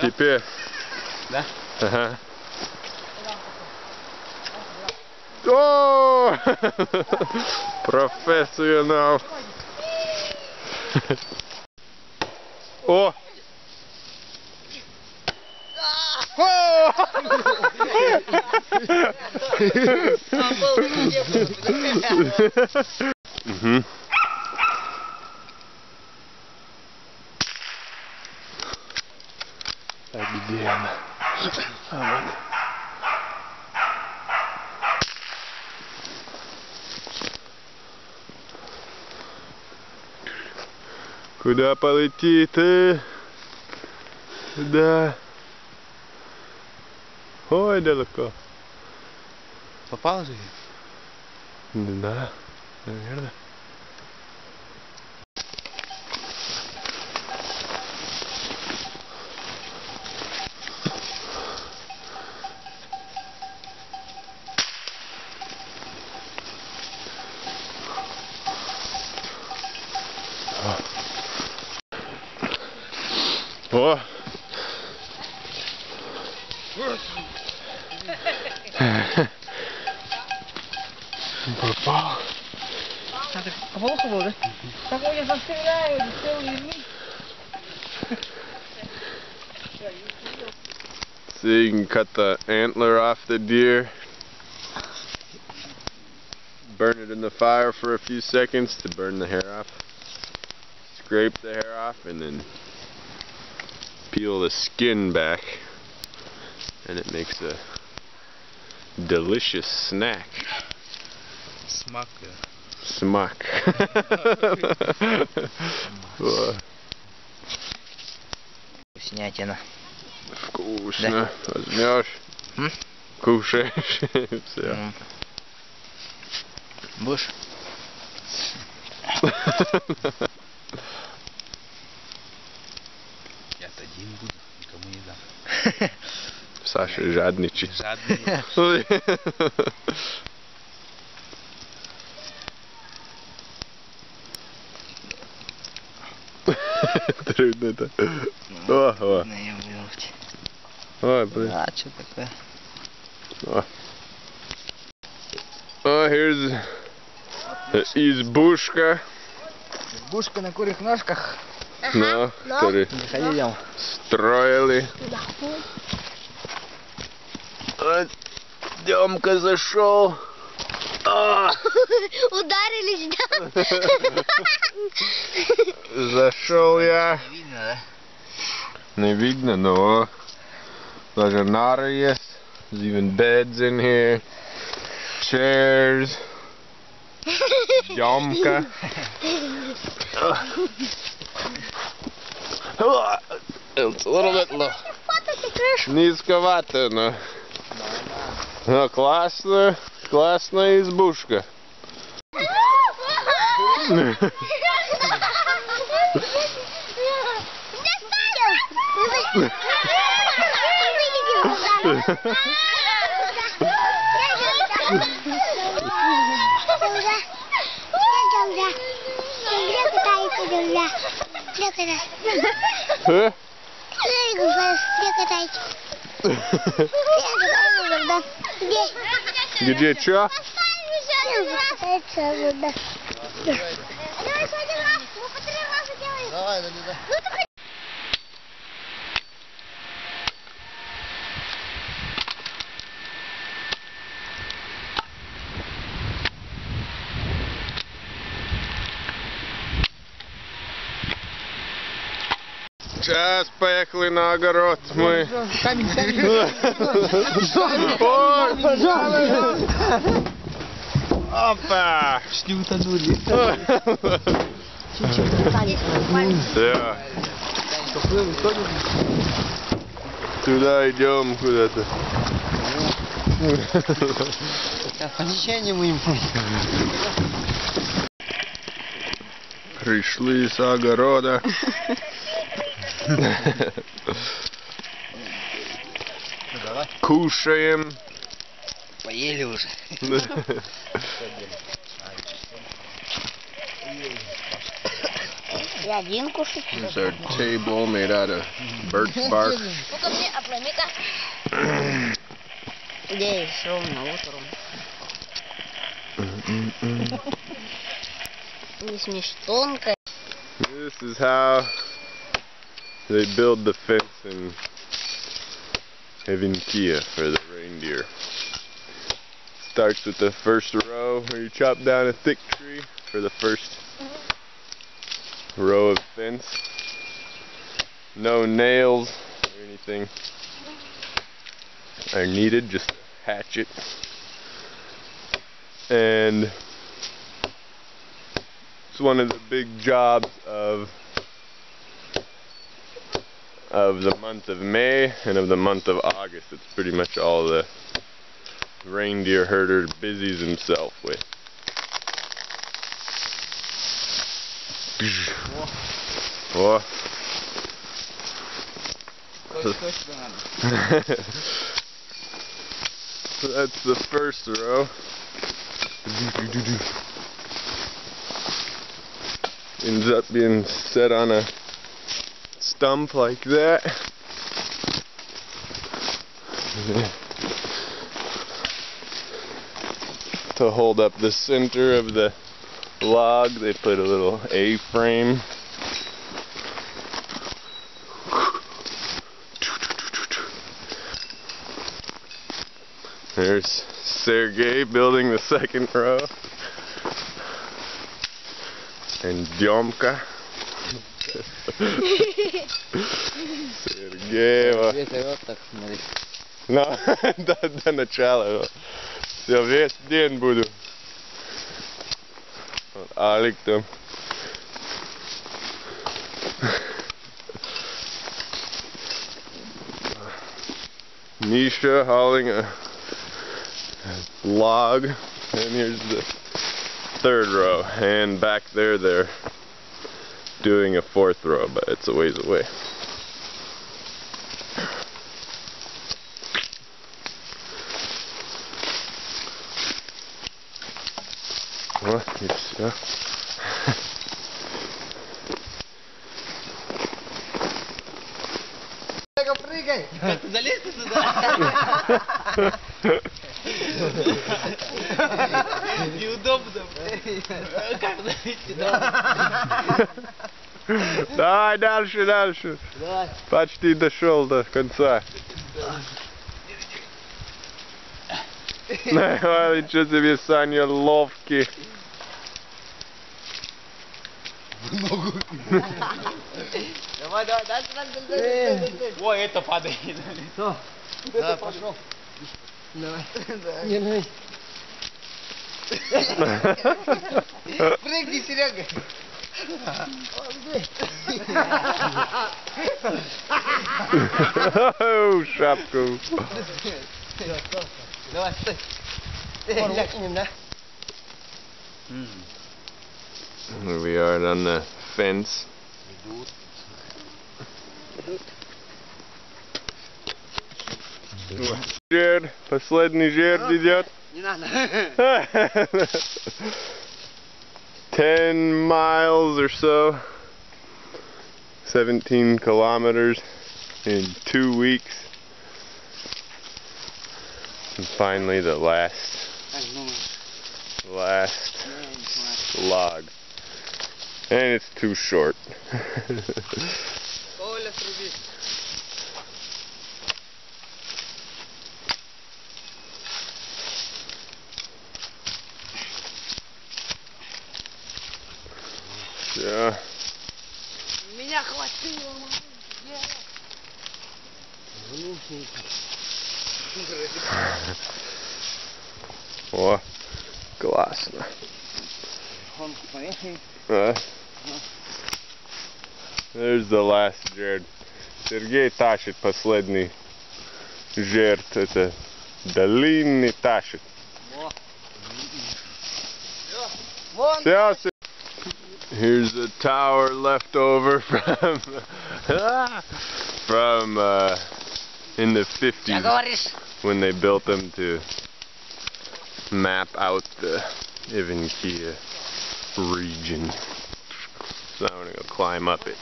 Теперь. Да? Ага. О! Профессионал. О! О! Мгм. А где она? А вот. Куда полетит? э? Куда? Ой, далеко. Попал же? Да, наверное. Papa. Gaat het gewoon geworden? Dan word je van stil dat wil je niet. So you can cut the antler off the deer, burn it in the fire for a few seconds to burn the hair off, scrape the hair off, and then peel the skin back. And it makes a delicious snack. Смак. Smack. О, Вкуснятина. Вкусно. Возьмешь, М? кушаешь, все. М. Будешь? Я один буду, никому не дам. Саша жадничает. Жадный. Трудно это. О, о. Ой, блин. А, что такое? Oh. Oh, here's избушка, Бушка на курьих ножках. no, который Заходи, строили. Вот, Демка зашел. А, Ударились, да? зашел я. Не видно, да? Не видно, но даже нары есть. There's even beds in here. Chairs. Демка. It's a little bit low. Низковато, но... Но классно, классная избушка. Э? Где чё? Давай, да, да. Сейчас поехали на огород. Ой! Опа! Чуть не утонули. Утонул. туда идем куда-то. По течению мы им Пришли с огорода. Давай. Кушаем. Поели уже. И один кушать. There's our table made out of birch bark. Где ровно, вот ровно. Не смешь тонко. This is how they build the fence in Evinkia for the reindeer. Starts with the first row where you chop down a thick tree for the first row of fence. No nails or anything are needed, just hatchet. And it's one of the big jobs of of the month of May and of the month of August. It's pretty much all the reindeer herder busies himself with. О. so that's the first row. Ends up being set on a stump like that. to hold up the center of the log, they put a little A-frame. There's Sergey building the second row. And Dyomka. Сергей, вот. вот так смотри. Ну, до, до начала. Все, весь день буду. Вот Алик там. Misha hauling a, a log. And here's the third row. And back there, they're doing a fourth row, but it's a ways away. Well, you see. Прыгай! Залезь ты туда! Неудобно. Как залезть Давай дальше, дальше. Давай. Почти дошел до конца. Ой, ничего себе, Саня, ловкий. Давай, давай, дальше, дальше, дальше, дальше. Ой, это падает. Что? Давай, пошел. Давай. Не, давай. Прыгни, Серега. Оу, шапку. Давай, стой. Ляг с ним, да? Here we are on the fence. Жир, последний жир идет. Не надо. 10 miles or so, 17 kilometers in two weeks. And finally the last, last log. And it's too short. Все. Меня хватило. О, классно. Он, поехали. Uh, there's the last Jared. Сергей тащит последний жертв. Это длинный тащит. Вон. Все, Се- Here's the tower left over from from uh, in the 50s говоришь? when they built them to map out the Ivankia region. So I'm gonna go climb up it.